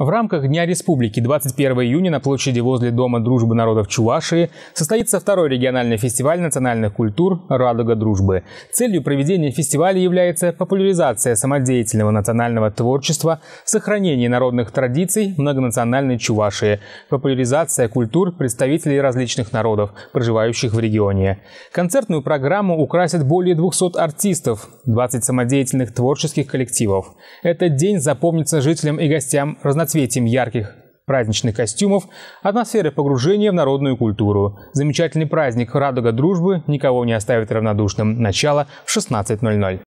В рамках Дня Республики 21 июня на площади возле Дома дружбы народов Чувашии состоится второй региональный фестиваль национальных культур «Радуга дружбы». Целью проведения фестиваля является популяризация самодеятельного национального творчества, сохранение народных традиций многонациональной Чувашии, популяризация культур представителей различных народов, проживающих в регионе. Концертную программу украсят более 200 артистов, 20 самодеятельных творческих коллективов. Этот день запомнится жителям и гостям разноцветных разноцветием ярких праздничных костюмов, атмосферы погружения в народную культуру. Замечательный праздник «Радуга дружбы» никого не оставит равнодушным. Начало в 16.00.